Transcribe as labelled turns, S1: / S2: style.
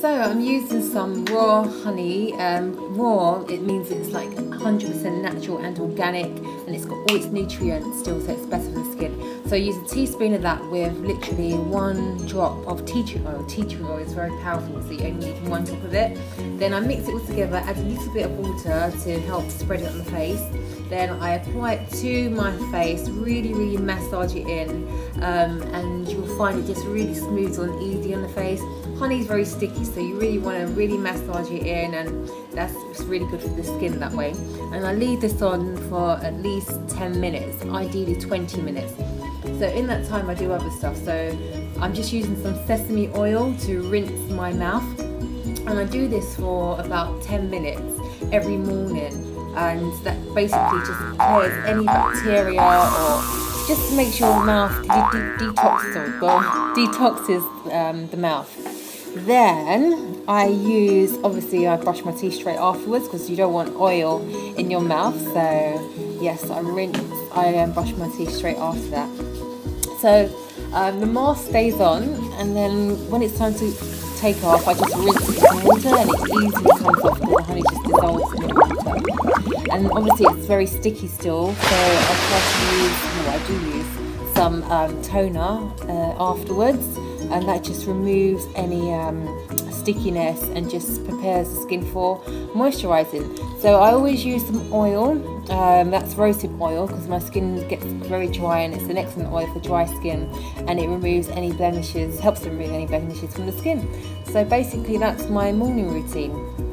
S1: So I'm using some raw honey. Um, raw, it means it's like 100% natural and organic and it's got all its nutrients still so it's better for the skin. So I use a teaspoon of that with literally one drop of tea tree oil. Tea tree oil is very powerful so you only need one drop of it. Then I mix it all together, add a little bit of water to help spread it on the face. Then I apply it to my face, really, really massage it in, um, and you'll find it just really smooth and easy on the face. Honey is very sticky, so you really want to really massage it in, and that's really good for the skin that way. And I leave this on for at least 10 minutes, ideally 20 minutes. So in that time I do other stuff. So I'm just using some sesame oil to rinse my mouth. And I do this for about 10 minutes every morning and that basically just clears any bacteria or just makes your mouth de de detoxes, well, detoxes um, the mouth. Then I use, obviously I brush my teeth straight afterwards because you don't want oil in your mouth. So yes, I rinse, I um, brush my teeth straight after that. So um, the mask stays on and then when it's time to take off, I just rinse it in water and it easily comes off the honey just dissolves in the water. And obviously it's very sticky still, so I try to use, no I do use some um, toner uh, afterwards and that just removes any um, stickiness and just prepares the skin for moisturizing. So I always use some oil, um, that's rosehip oil because my skin gets very dry and it's an excellent oil for dry skin and it removes any blemishes, helps to remove any blemishes from the skin. So basically that's my morning routine.